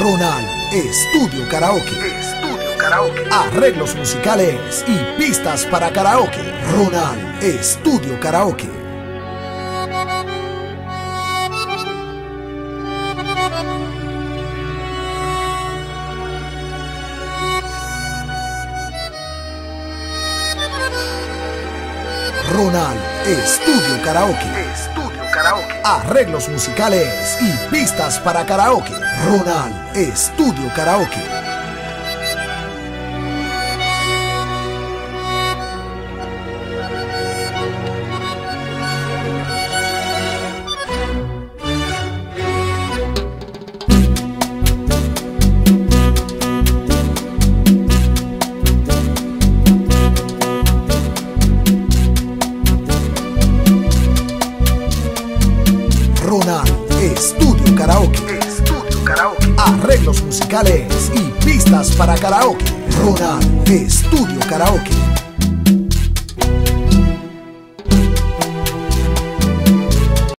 Ronald Estudio Karaoke. Estudio Karaoke. Arreglos musicales y pistas para karaoke. Ronald Estudio Karaoke. Ronald Estudio Karaoke. Estudio Arreglos musicales y pistas para karaoke. Ronald Estudio Karaoke. Ronald Estudio Karaoke. Estudio Karaoke. Arreglos musicales y pistas para karaoke. Ronald Estudio Karaoke.